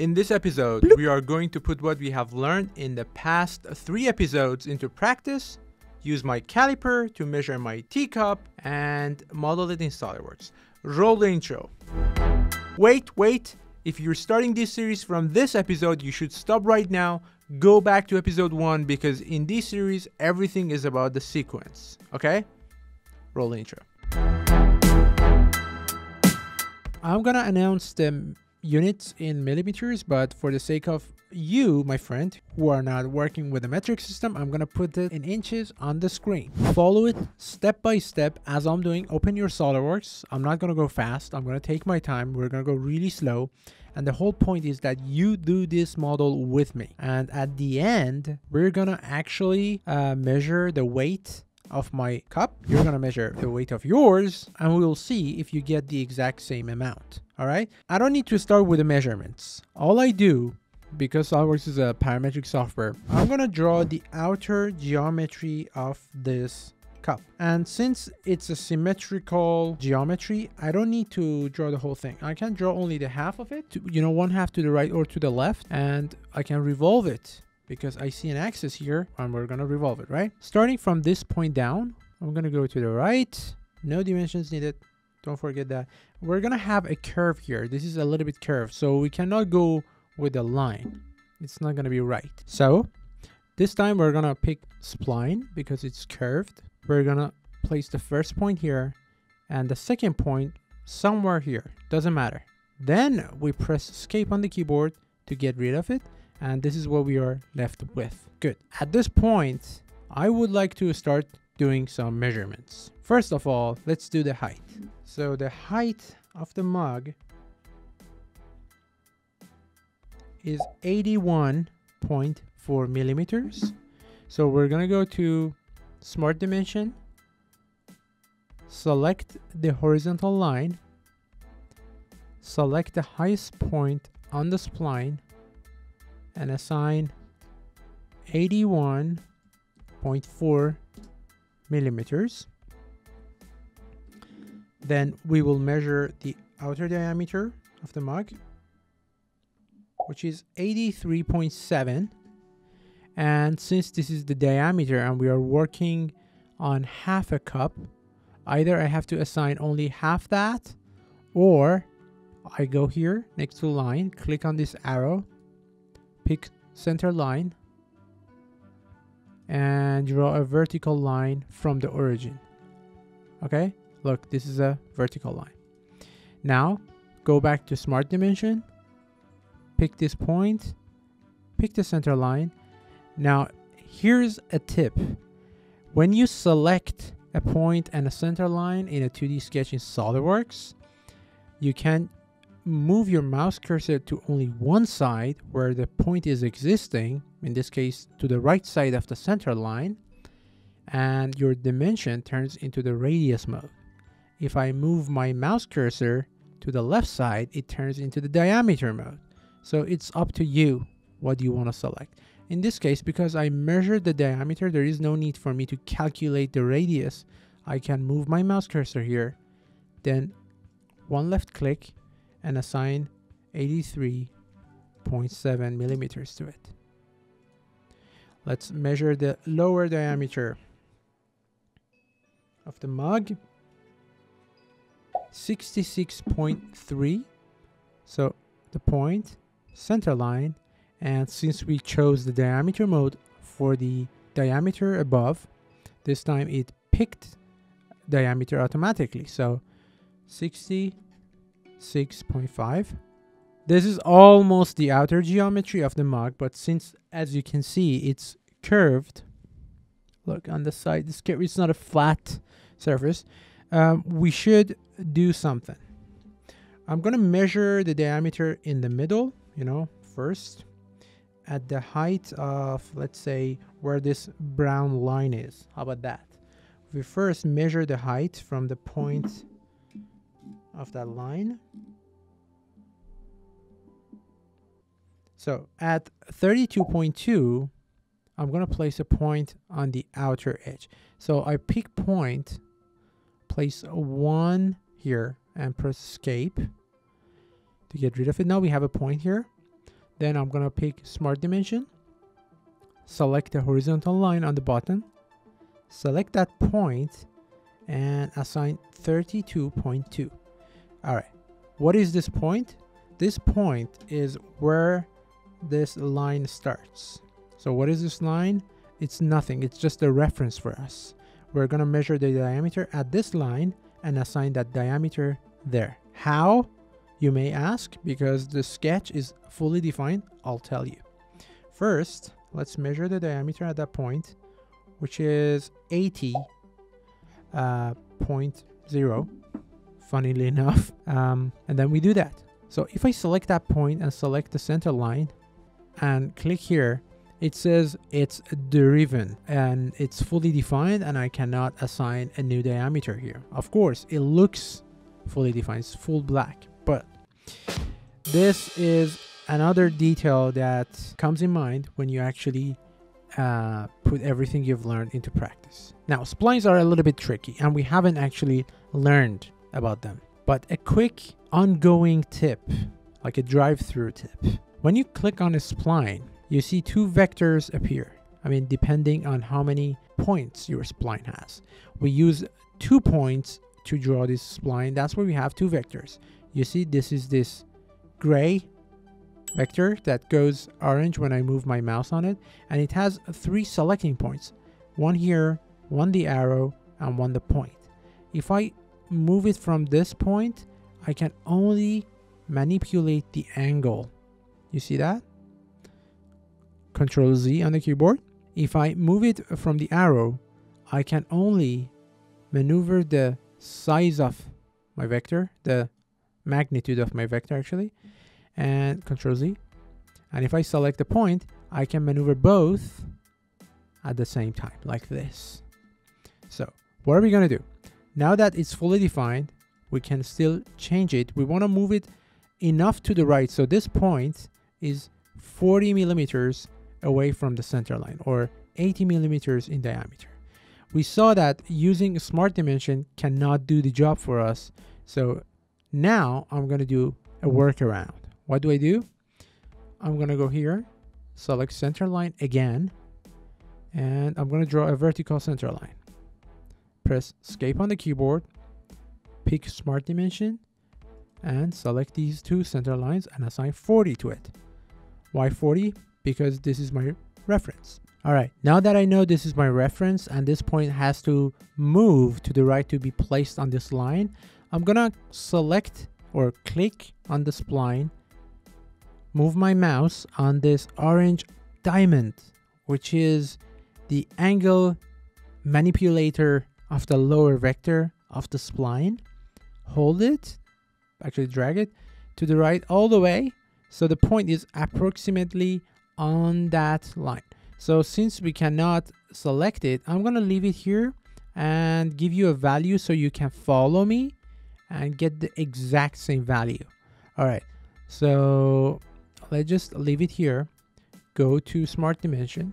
In this episode, we are going to put what we have learned in the past three episodes into practice, use my caliper to measure my teacup, and model it in SOLIDWORKS. Roll the intro. Wait, wait. If you're starting this series from this episode, you should stop right now, go back to episode 1 because in this series, everything is about the sequence. Okay? Roll the intro. I'm gonna announce the units in millimeters, but for the sake of you, my friend, who are not working with a metric system, I'm gonna put it in inches on the screen. Follow it step by step as I'm doing. Open your SOLIDWORKS. I'm not gonna go fast. I'm gonna take my time. We're gonna go really slow. And the whole point is that you do this model with me. And at the end, we're gonna actually uh, measure the weight of my cup. You're gonna measure the weight of yours and we will see if you get the exact same amount. All right. I don't need to start with the measurements. All I do because SOLIDWORKS is a parametric software, I'm gonna draw the outer geometry of this cup. And since it's a symmetrical geometry, I don't need to draw the whole thing. I can draw only the half of it, to, you know, one half to the right or to the left, and I can revolve it because I see an axis here and we're gonna revolve it, right? Starting from this point down, I'm gonna go to the right, no dimensions needed, don't forget that. We're gonna have a curve here. This is a little bit curved, so we cannot go with a line. It's not gonna be right. So this time we're gonna pick spline because it's curved. We're gonna place the first point here and the second point somewhere here, doesn't matter. Then we press escape on the keyboard to get rid of it and this is what we are left with. Good. At this point, I would like to start doing some measurements. First of all, let's do the height. So the height of the mug is 81.4 millimeters. So we're gonna go to Smart Dimension, select the horizontal line, select the highest point on the spline, and assign 81.4 millimeters. Then we will measure the outer diameter of the mug, which is 83.7. And since this is the diameter and we are working on half a cup, either I have to assign only half that or I go here next to line, click on this arrow, pick center line and draw a vertical line from the origin. Okay, look, this is a vertical line. Now, go back to smart dimension, pick this point, pick the center line. Now, here's a tip. When you select a point and a center line in a 2D sketch in SOLIDWORKS, you can move your mouse cursor to only one side where the point is existing, in this case to the right side of the center line, and your dimension turns into the radius mode. If I move my mouse cursor to the left side, it turns into the diameter mode. So it's up to you what you want to select. In this case, because I measured the diameter, there is no need for me to calculate the radius. I can move my mouse cursor here, then one left click, and assign 83.7 millimeters to it. Let's measure the lower diameter of the mug. 66.3. So the point, center line, and since we chose the diameter mode for the diameter above, this time it picked diameter automatically. So 60 6.5. This is almost the outer geometry of the mug, but since, as you can see, it's curved, look on the side, it's, it's not a flat surface, um, we should do something. I'm going to measure the diameter in the middle, you know, first, at the height of, let's say, where this brown line is. How about that? We first measure the height from the point of that line. So at 32.2, I'm going to place a point on the outer edge. So I pick point, place one here and press escape to get rid of it. Now we have a point here. Then I'm gonna pick smart dimension, select the horizontal line on the bottom, select that point and assign 32.2. All right, what is this point? This point is where this line starts. So what is this line? It's nothing, it's just a reference for us. We're gonna measure the diameter at this line and assign that diameter there. How? You may ask, because the sketch is fully defined, I'll tell you. First, let's measure the diameter at that point, which is 80 uh, 0.0, funnily enough. Um, and then we do that. So if I select that point and select the center line and click here, it says it's driven and it's fully defined and I cannot assign a new diameter here. Of course, it looks fully defined, it's full black, but this is another detail that comes in mind when you actually uh, put everything you've learned into practice. Now, splines are a little bit tricky and we haven't actually learned about them, but a quick ongoing tip, like a drive-through tip. When you click on a spline, you see two vectors appear. I mean, depending on how many points your spline has. We use two points to draw this spline. That's where we have two vectors. You see, this is this gray vector that goes orange when I move my mouse on it. And it has three selecting points. One here, one the arrow, and one the point. If I move it from this point, I can only manipulate the angle. You see that? Control Z on the keyboard. If I move it from the arrow, I can only maneuver the size of my vector, the magnitude of my vector actually, and Control Z. And if I select the point, I can maneuver both at the same time, like this. So what are we gonna do? Now that it's fully defined, we can still change it. We wanna move it enough to the right. So this point is 40 millimeters away from the center line or 80 millimeters in diameter. We saw that using a smart dimension cannot do the job for us. So now I'm gonna do a workaround. What do I do? I'm gonna go here, select center line again, and I'm gonna draw a vertical center line. Press escape on the keyboard, pick smart dimension, and select these two center lines and assign 40 to it. Why 40? Because this is my reference. All right, now that I know this is my reference and this point has to move to the right to be placed on this line, I'm gonna select or click on the spline move my mouse on this orange diamond, which is the angle manipulator of the lower vector of the spline. Hold it, actually drag it to the right all the way. So the point is approximately on that line. So since we cannot select it, I'm gonna leave it here and give you a value so you can follow me and get the exact same value. All right, so let's just leave it here. Go to Smart Dimension.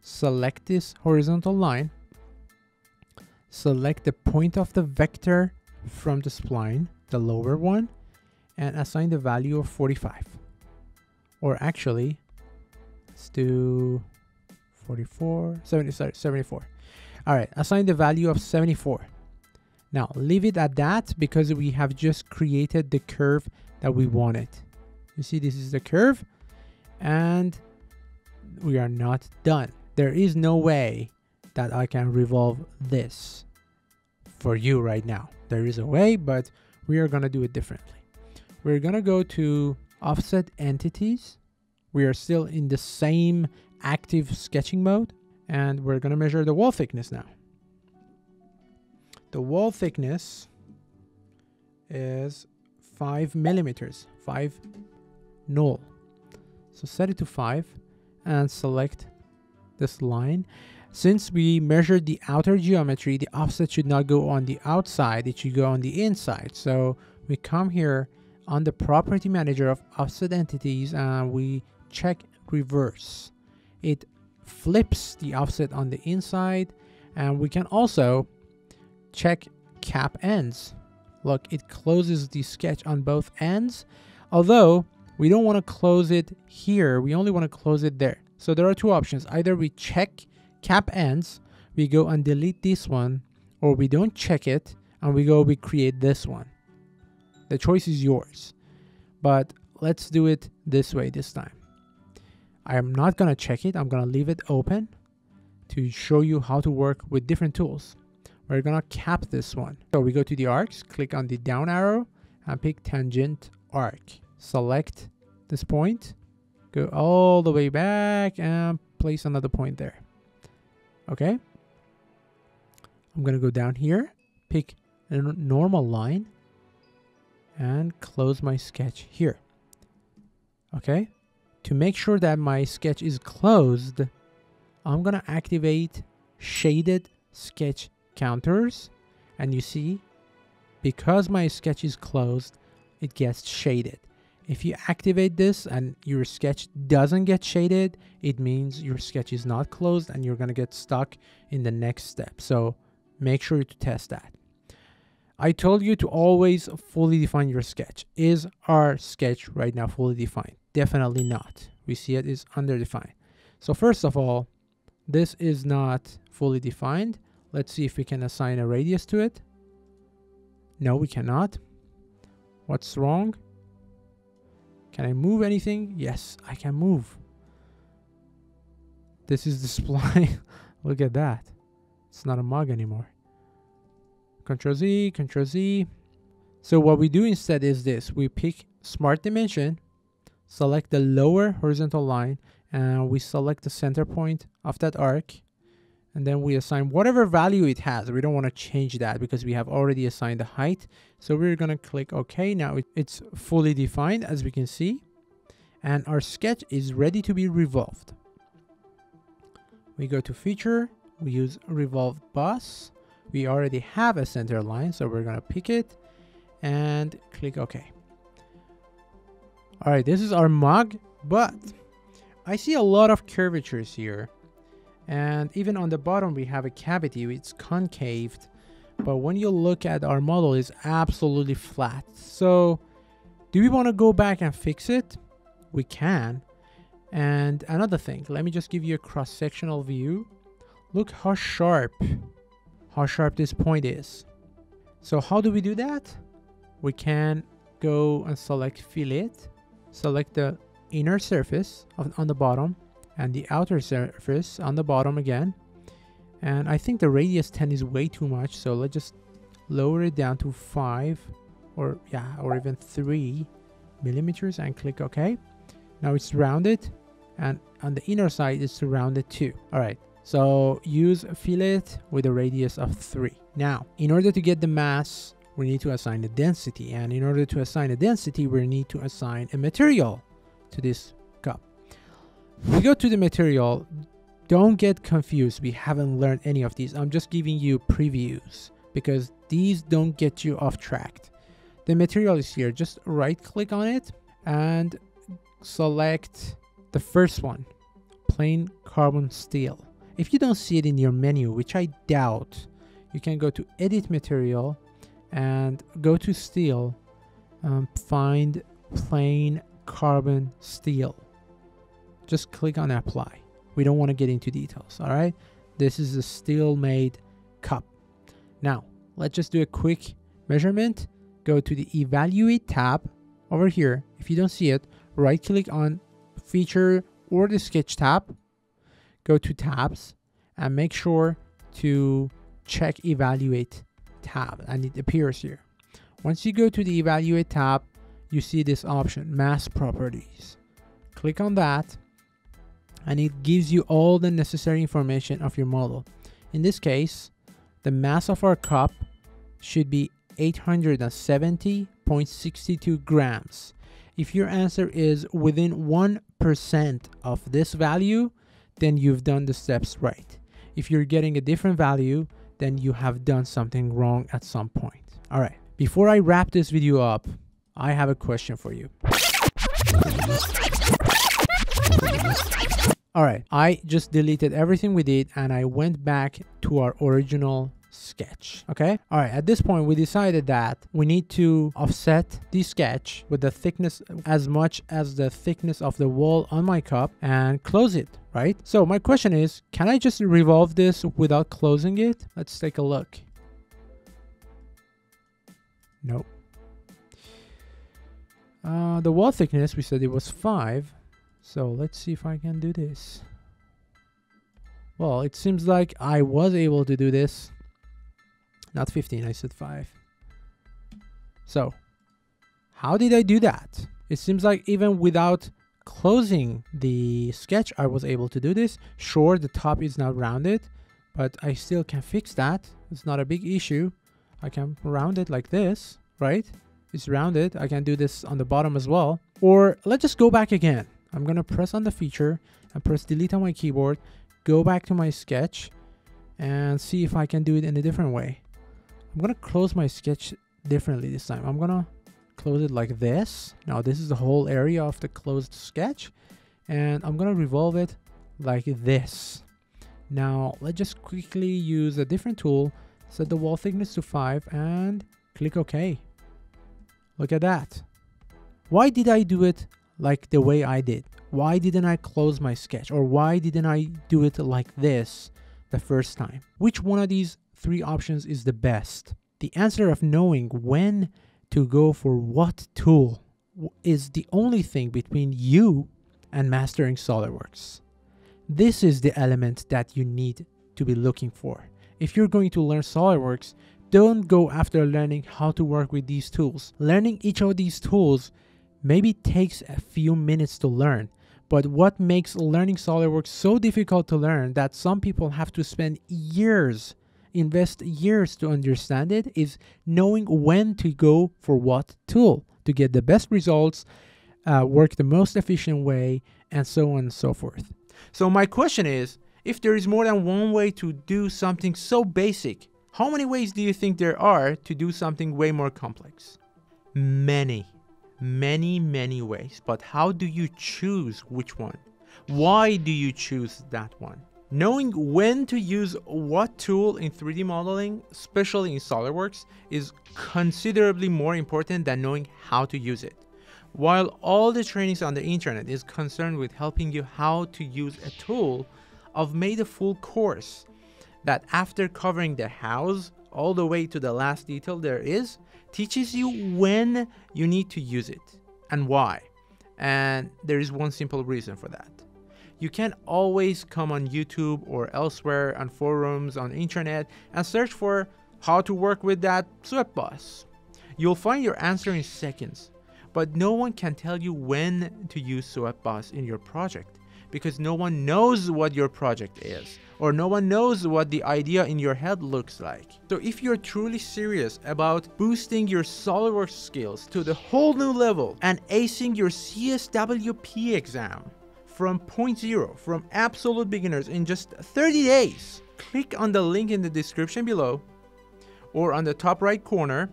Select this horizontal line. Select the point of the vector from the spline, the lower one, and assign the value of 45. Or actually, let's do 44, 70, sorry, 74. All right, assign the value of 74. Now leave it at that because we have just created the curve that we wanted. You see, this is the curve and we are not done. There is no way that I can revolve this for you right now. There is a way, but we are going to do it differently. We're going to go to offset entities. We are still in the same active sketching mode and we're going to measure the wall thickness now. The wall thickness is five millimeters, five null. So set it to 5 and select this line. Since we measured the outer geometry, the offset should not go on the outside, it should go on the inside. So we come here on the property manager of offset entities and we check reverse. It flips the offset on the inside and we can also check cap ends. Look, it closes the sketch on both ends. Although we don't want to close it here. We only want to close it there. So there are two options. Either we check cap ends, we go and delete this one, or we don't check it and we go, we create this one. The choice is yours. But let's do it this way this time. I am not to check it. I'm to leave it open to show you how to work with different tools. We're to cap this one. So we go to the arcs, click on the down arrow and pick tangent arc. Select this point, go all the way back and place another point there. Okay. I'm going to go down here, pick a normal line and close my sketch here. Okay. To make sure that my sketch is closed, I'm going to activate shaded sketch contours. And you see, because my sketch is closed, it gets shaded. If you activate this and your sketch doesn't get shaded, it means your sketch is not closed and you're going to get stuck in the next step. So make sure to test that. I told you to always fully define your sketch. Is our sketch right now fully defined? Definitely not. We see it is underdefined. So first of all, this is not fully defined. Let's see if we can assign a radius to it. No, we cannot. What's wrong? Can I move anything? Yes, I can move. This is the spline. Look at that. It's not a mug anymore. Control Z, Control Z. So what we do instead is this. We pick Smart Dimension, select the lower horizontal line, and we select the center point of that arc. And then we assign whatever value it has. We don't want to change that because we have already assigned the height. So we're going to click OK. Now it's fully defined as we can see. And our sketch is ready to be revolved. We go to feature. We use revolve boss. we already have a center line, so we're gonna pick it and click OK. All right, this is our mug, but I see a lot of curvatures here. And even on the bottom, we have a cavity, it's concaved. But when you look at our model, it's absolutely flat. So do we want to go back and fix it? We can. And another thing, let me just give you a cross-sectional view. Look how sharp how sharp this point is. So how do we do that? We can go and select fillet, select the inner surface on the bottom and the outer surface on the bottom again. And I think the radius 10 is way too much. So let's just lower it down to five or yeah, or even three millimeters and click OK. Now it's rounded and on the inner side it's rounded too. All right. So use fillet with a radius of 3. Now, in order to get the mass, we need to assign a density. And in order to assign a density, we need to assign a material to this. We go to the material. Don't get confused. We haven't learned any of these. I'm just giving you previews because these don't get you off track. The material is here. Just right click on it and select the first one, plain carbon steel. If you don't see it in your menu, which I doubt, you can go to edit material and go to steel, um, find plain carbon steel. Just click on apply. We don't want to get into details, all right? This is a steel made cup. Now, let's just do a quick measurement. Go to the evaluate tab over here. If you don't see it, right click on feature or the sketch tab go to tabs and make sure to check evaluate tab and it appears here. Once you go to the evaluate tab, you see this option, mass properties. Click on that and it gives you all the necessary information of your model. In this case, the mass of our cup should be 870.62 grams. If your answer is within 1% of this value, then you've done the steps right. If you're getting a different value, then you have done something wrong at some point. All right, before I wrap this video up, I have a question for you. All right, I just deleted everything we did and I went back to our original sketch. Okay. All right. At this point, we decided that we need to offset the sketch with the thickness as much as the thickness of the wall on my cup and close it. Right. So my question is, can I just revolve this without closing it? Let's take a look. Nope. Uh, the wall thickness, we said it was 5. So let's see if I can do this. Well, it seems like I was able to do this. Not 15, I said 5. So, how did I do that? It seems like even without closing the sketch, I was able to do this. Sure, the top is not rounded, but I still can fix that. It's not a big issue. I can round it like this, right? It's rounded. I can do this on the bottom as well. Or let's just go back again. I'm gonna press on the feature and press delete on my keyboard, go back to my sketch and see if I can do it in a different way. I'm gonna close my sketch differently this time. I'm gonna close it like this. Now this is the whole area of the closed sketch and I'm gonna revolve it like this. Now let's just quickly use a different tool, set the wall thickness to 5 and click OK. Look at that. Why did I do it like the way I did? Why didn't I close my sketch? Or why didn't I do it like this the first time? Which one of these three options is the best? The answer of knowing when to go for what tool is the only thing between you and mastering SOLIDWORKS. This is the element that you need to be looking for. If you're going to learn SOLIDWORKS, don't go after learning how to work with these tools. Learning each of these tools maybe takes a few minutes to learn. But what makes learning SOLIDWORKS so difficult to learn that some people have to spend years, invest years to understand it is knowing when to go for what tool to get the best results, uh, work the most efficient way, and so on and so forth. So my question is, if there is more than one way to do something so basic, how many ways do you think there are to do something way more complex? Many many, many ways, but how do you choose which one? Why do you choose that one? Knowing when to use what tool in 3D modeling, especially in SOLIDWORKS, is considerably more important than knowing how to use it. While all the trainings on the internet is concerned with helping you how to use a tool, I've made a full course that after covering the hows all the way to the last detail there is, teaches you when you need to use it and why. And there is one simple reason for that. You can always come on YouTube or elsewhere on forums on internet and search for how to work with that swept boss. You'll find your answer in seconds, but no one can tell you when to use swept boss in your project because no one knows what your project is or no one knows what the idea in your head looks like. So if you're truly serious about boosting your SOLIDWORKS skills to the whole new level and acing your CSWP exam from point zero, from absolute beginners in just 30 days, click on the link in the description below or on the top right corner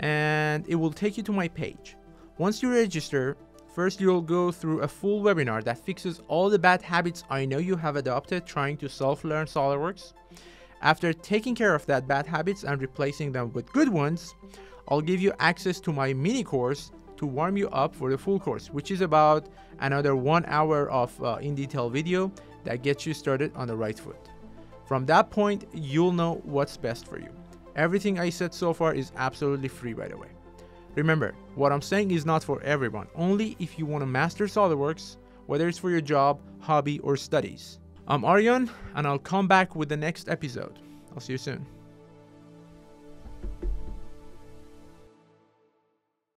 and it will take you to my page. Once you register, First, you'll go through a full webinar that fixes all the bad habits I know you have adopted trying to self-learn SOLIDWORKS. After taking care of that bad habits and replacing them with good ones, I'll give you access to my mini course to warm you up for the full course, which is about another one hour of uh, in-detail video that gets you started on the right foot. From that point, you'll know what's best for you. Everything I said so far is absolutely free by the way. Remember, what I'm saying is not for everyone, only if you want to master SOLIDWORKS, whether it's for your job, hobby, or studies. I'm Aryan, and I'll come back with the next episode. I'll see you soon.